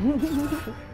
Okay.